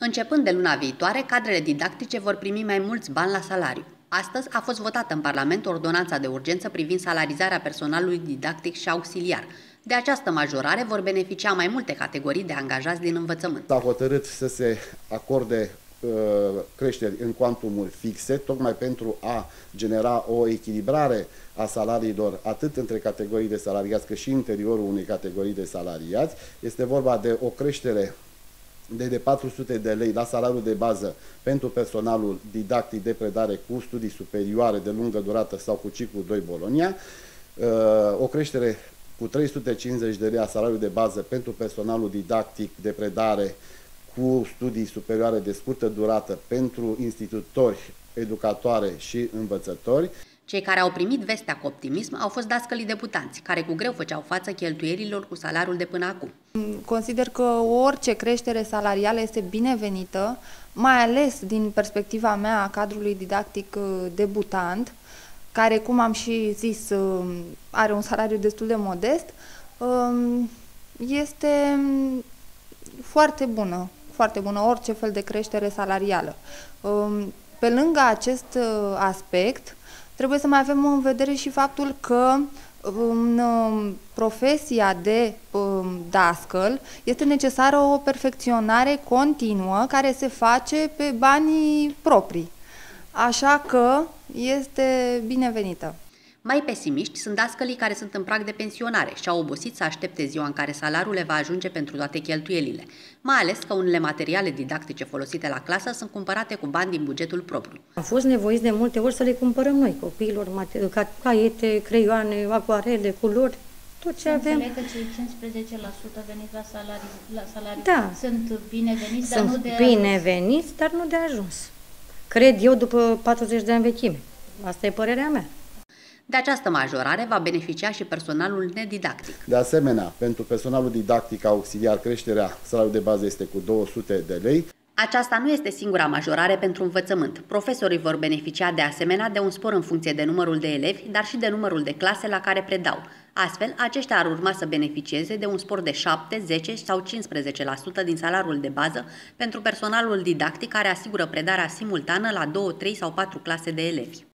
Începând de luna viitoare, cadrele didactice vor primi mai mulți bani la salariu. Astăzi a fost votată în Parlament ordonanța de urgență privind salarizarea personalului didactic și auxiliar. De această majorare vor beneficia mai multe categorii de angajați din învățământ. S-a hotărât să se acorde uh, creșteri în cuantumuri fixe, tocmai pentru a genera o echilibrare a salariilor atât între categorii de salariați cât și interiorul unei categorii de salariați. Este vorba de o creștere de, de 400 de lei la salariul de bază pentru personalul didactic de predare cu studii superioare de lungă durată sau cu ciclu 2 Bolonia, uh, o creștere cu 350 de lei a salariului de bază pentru personalul didactic de predare cu studii superioare de scurtă durată pentru institutori, educatoare și învățători. Cei care au primit vestea cu optimism au fost dascălii debutanți, care cu greu făceau față cheltuierilor cu salariul de până acum. Consider că orice creștere salarială este binevenită, mai ales din perspectiva mea a cadrului didactic uh, debutant, care, cum am și zis, uh, are un salariu destul de modest, um, este foarte bună, foarte bună orice fel de creștere salarială. Um, pe lângă acest uh, aspect, trebuie să mai avem în vedere și faptul că în um, profesia de um, dascăl este necesară o perfecționare continuă care se face pe banii proprii. Așa că este binevenită. Mai pesimiști sunt dascălii care sunt în prag de pensionare și au obosit să aștepte ziua în care salariul le va ajunge pentru toate cheltuielile, mai ales că unele materiale didactice folosite la clasă sunt cumpărate cu bani din bugetul propriu. Am fost nevoiți de multe ori să le cumpărăm noi copiilor, caiete, creioane, acuarele, culori, tot ce avem. Înțeleg că cei 15% veniți la salarii, la salarii da. sunt bineveniți, sunt dar nu de bineveniți, dar nu de ajuns. Cred eu după 40 de ani vechime. Asta e părerea mea. De această majorare va beneficia și personalul nedidactic. De asemenea, pentru personalul didactic auxiliar, creșterea salariului de bază este cu 200 de lei. Aceasta nu este singura majorare pentru învățământ. Profesorii vor beneficia de asemenea de un spor în funcție de numărul de elevi, dar și de numărul de clase la care predau. Astfel, aceștia ar urma să beneficieze de un spor de 7, 10 sau 15% din salariul de bază pentru personalul didactic care asigură predarea simultană la 2, 3 sau 4 clase de elevi.